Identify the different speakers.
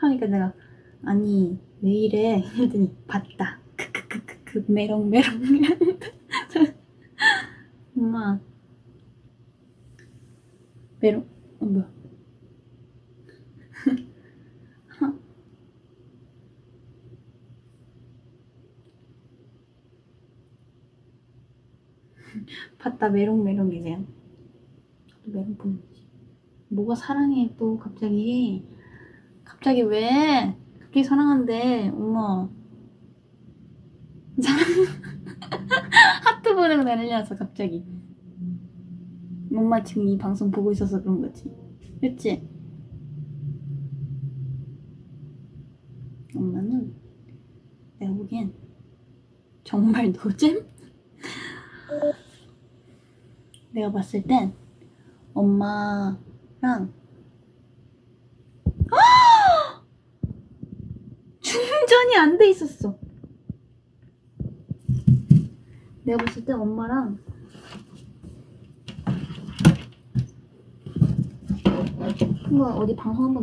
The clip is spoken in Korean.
Speaker 1: 하니까 내가 아니 왜 이래? 이랬더니 봤다. 크크크크크 메롱메롱. 엄마. 메롱 어 뭐야? 봤다 메롱메롱이래요? 메롱 보내지 뭐가 사랑해 또 갑자기 갑자기 왜 갑자기 사랑한대 엄마 사랑 하트 보내고 난리 났어 갑자기 엄마 지금 이 방송 보고 있어서 그런 거지 그치? 엄마는 내가 보기엔 정말 노잼? 내가 봤을 땐 엄마랑 충전이 안 돼 있었어. 내가 봤을 때 엄마랑 한번 어디 방송 한번